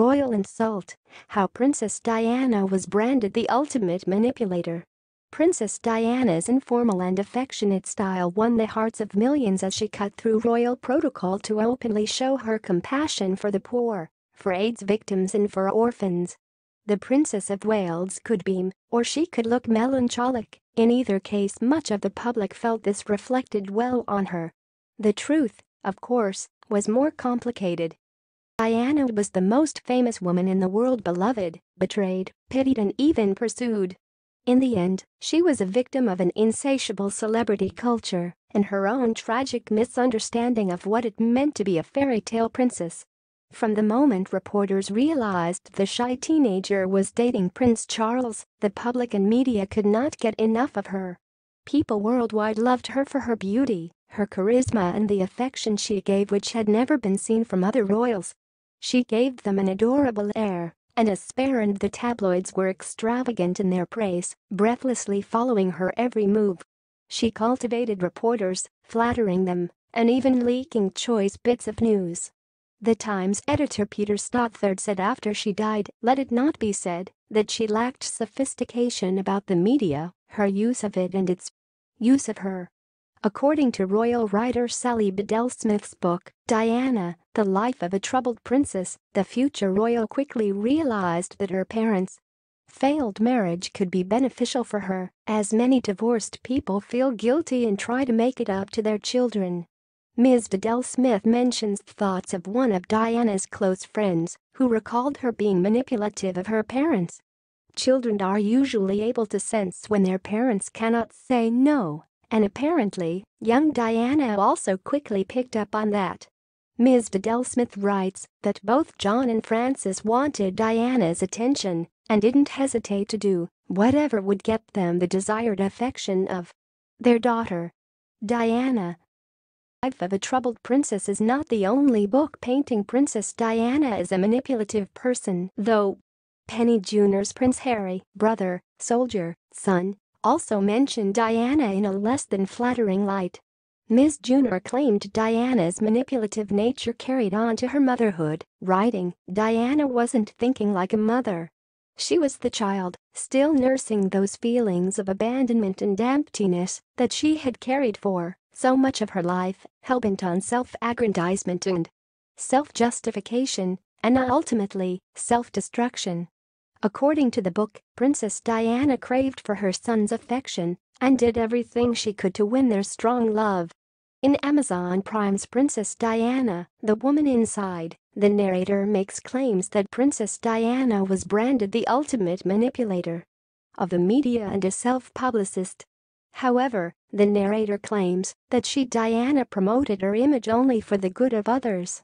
vile insult. How Princess Diana was branded the ultimate manipulator. Princess Diana's informal and affectionate style won the hearts of millions as she cut through royal protocol to openly show her compassion for the poor, for AIDS victims and for orphans. The Princess of Wales could beam, or she could look melancholic, in either case much of the public felt this reflected well on her. The truth, of course, was more complicated. Diana was the most famous woman in the world beloved, betrayed, pitied and even pursued. In the end, she was a victim of an insatiable celebrity culture and her own tragic misunderstanding of what it meant to be a fairy tale princess. From the moment reporters realized the shy teenager was dating Prince Charles, the public and media could not get enough of her. People worldwide loved her for her beauty, her charisma and the affection she gave which had never been seen from other royals. She gave them an adorable heir and as Spare and the tabloids were extravagant in their praise, breathlessly following her every move. She cultivated reporters, flattering them, and even leaking choice bits of news. The Times editor Peter Stothard said after she died, let it not be said that she lacked sophistication about the media, her use of it and its use of her According to royal writer Sally Bedell Smith's book, Diana, The Life of a Troubled Princess, the future royal quickly realized that her parents' failed marriage could be beneficial for her, as many divorced people feel guilty and try to make it up to their children. Ms. Bedell Smith mentions thoughts of one of Diana's close friends, who recalled her being manipulative of her parents. Children are usually able to sense when their parents cannot say no and apparently, young Diana also quickly picked up on that. Ms. Bedell Smith writes that both John and Frances wanted Diana's attention and didn't hesitate to do whatever would get them the desired affection of their daughter. Diana Life of a Troubled Princess is not the only book painting Princess Diana as a manipulative person, though. Penny Junor's Prince Harry, brother, soldier, son, also mentioned Diana in a less than flattering light. Ms. Junor claimed Diana's manipulative nature carried on to her motherhood, writing, Diana wasn't thinking like a mother. She was the child, still nursing those feelings of abandonment and emptiness that she had carried for so much of her life, hell-bent on self-aggrandizement and self-justification, and ultimately, self-destruction. According to the book, Princess Diana craved for her son's affection and did everything she could to win their strong love. In Amazon Prime's Princess Diana, The Woman Inside, the narrator makes claims that Princess Diana was branded the ultimate manipulator of the media and a self-publicist. However, the narrator claims that she Diana promoted her image only for the good of others.